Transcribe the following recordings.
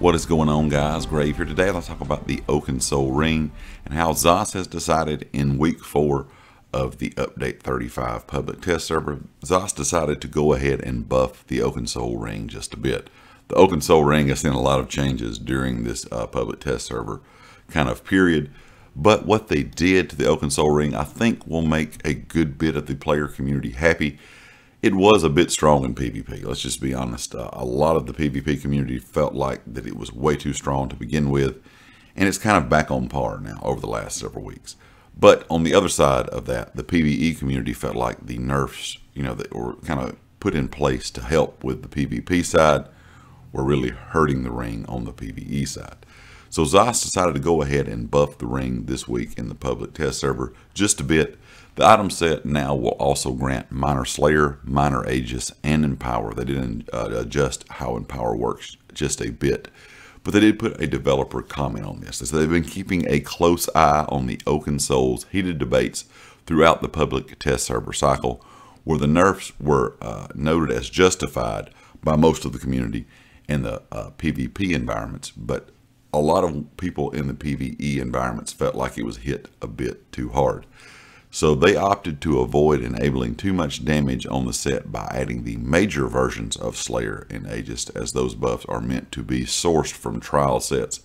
What is going on guys? Grave here today. Let's talk about the Oakensoul Ring and how ZOS has decided in week 4 of the Update 35 public test server, ZOS decided to go ahead and buff the Oakensoul Ring just a bit. The Oakensoul Ring has seen a lot of changes during this uh, public test server kind of period, but what they did to the Oakensoul Ring I think will make a good bit of the player community happy it was a bit strong in PvP. Let's just be honest. Uh, a lot of the PvP community felt like that it was way too strong to begin with, and it's kind of back on par now over the last several weeks. But on the other side of that, the PvE community felt like the nerfs, you know, that were kind of put in place to help with the PvP side were really hurting the ring on the PvE side. So ZOS decided to go ahead and buff the ring this week in the public test server just a bit the item set now will also grant Minor Slayer, Minor Aegis, and Empower. They didn't uh, adjust how Empower works just a bit, but they did put a developer comment on this. So they've been keeping a close eye on the Oaken Souls heated debates throughout the public test server cycle, where the nerfs were uh, noted as justified by most of the community in the uh, PvP environments, but a lot of people in the PvE environments felt like it was hit a bit too hard. So they opted to avoid enabling too much damage on the set by adding the major versions of Slayer and Aegis as those buffs are meant to be sourced from trial sets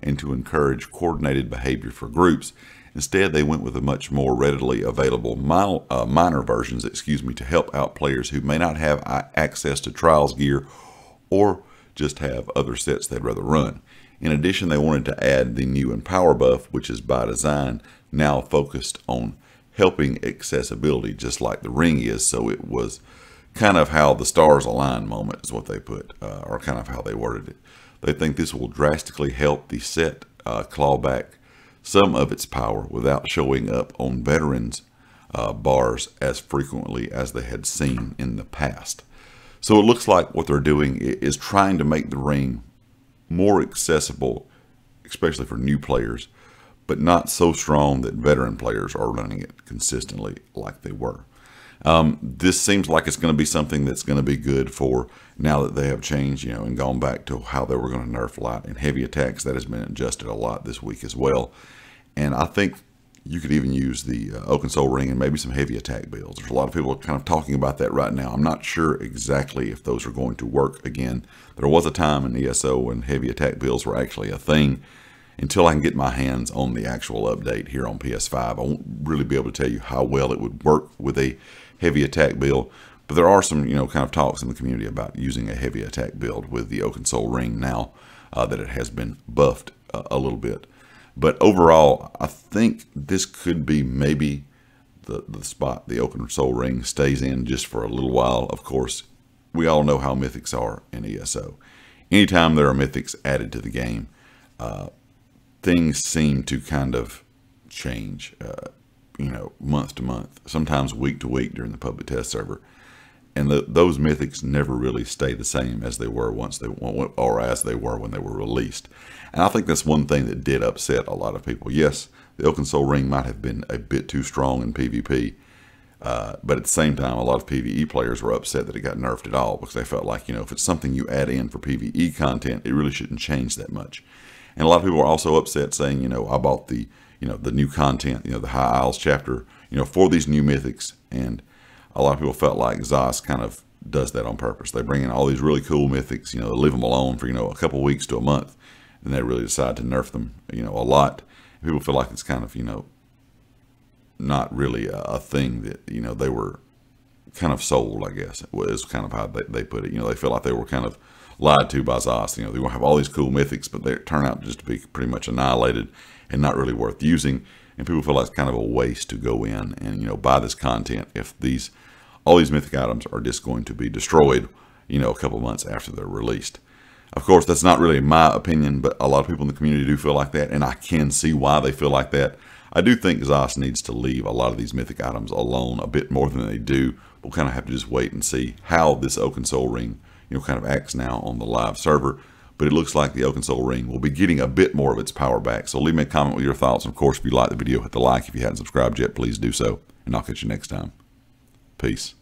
and to encourage coordinated behavior for groups. Instead, they went with a much more readily available uh, minor versions, excuse me, to help out players who may not have access to trials gear or just have other sets they'd rather run. In addition, they wanted to add the new Empower buff, which is by design now focused on helping accessibility just like the ring is. So it was kind of how the stars align moment is what they put, uh, or kind of how they worded it. They think this will drastically help the set uh, claw back some of its power without showing up on veterans uh, bars as frequently as they had seen in the past. So it looks like what they're doing is trying to make the ring more accessible, especially for new players, but not so strong that veteran players are running it consistently like they were. Um, this seems like it's going to be something that's going to be good for now that they have changed, you know, and gone back to how they were going to nerf light and heavy attacks. That has been adjusted a lot this week as well. And I think you could even use the uh, Oakensoul Ring and maybe some heavy attack builds. There's a lot of people kind of talking about that right now. I'm not sure exactly if those are going to work again. There was a time in ESO when heavy attack builds were actually a thing until I can get my hands on the actual update here on PS5. I won't really be able to tell you how well it would work with a heavy attack build, but there are some, you know, kind of talks in the community about using a heavy attack build with the Oakensoul Ring now uh, that it has been buffed uh, a little bit. But overall, I think this could be maybe the, the spot the Oakensoul Ring stays in just for a little while. Of course, we all know how mythics are in ESO. Anytime there are mythics added to the game, uh, things seem to kind of change, uh, you know, month to month, sometimes week to week during the public test server. And the, those mythics never really stay the same as they were once they or as they were when they were released. And I think that's one thing that did upset a lot of people. Yes, the Oakensoul Ring might have been a bit too strong in PvP, uh, but at the same time, a lot of PvE players were upset that it got nerfed at all because they felt like, you know, if it's something you add in for PvE content, it really shouldn't change that much. And a lot of people were also upset saying, you know, I bought the, you know, the new content, you know, the High Isles chapter, you know, for these new mythics. And a lot of people felt like ZOS kind of does that on purpose. They bring in all these really cool mythics, you know, leave them alone for, you know, a couple weeks to a month. And they really decide to nerf them, you know, a lot. People feel like it's kind of, you know, not really a, a thing that, you know, they were kind of sold, I guess, was kind of how they, they put it. You know, they feel like they were kind of lied to by ZOS. You know, going to have all these cool mythics, but they turn out just to be pretty much annihilated and not really worth using. And people feel like it's kind of a waste to go in and, you know, buy this content if these, all these mythic items are just going to be destroyed, you know, a couple months after they're released. Of course, that's not really my opinion, but a lot of people in the community do feel like that, and I can see why they feel like that. I do think ZOS needs to leave a lot of these mythic items alone a bit more than they do. We'll kind of have to just wait and see how this Oakensoul Ring you know, kind of acts now on the live server. But it looks like the Oakensoul Ring will be getting a bit more of its power back. So leave me a comment with your thoughts. And of course, if you like the video, hit the like. If you haven't subscribed yet, please do so. And I'll catch you next time. Peace.